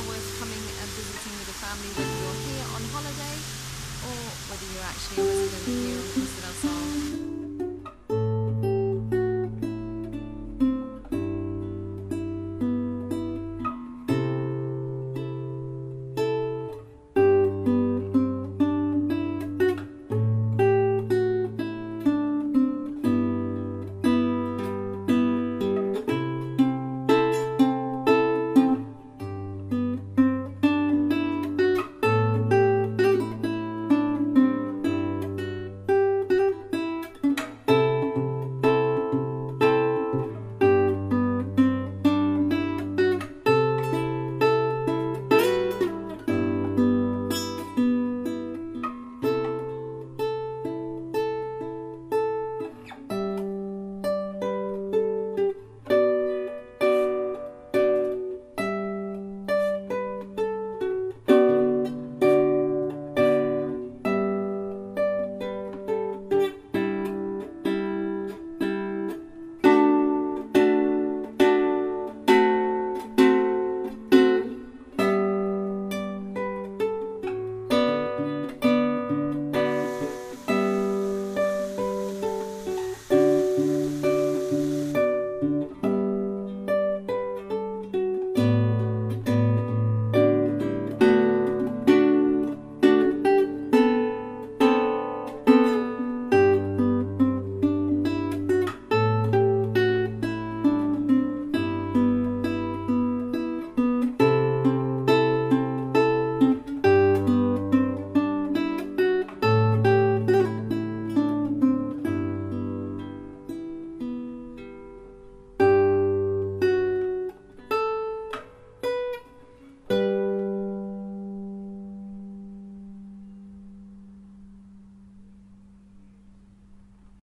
well worth coming and visiting with a family whether you're here on holiday or whether you're actually a resident here in Costa del Sol.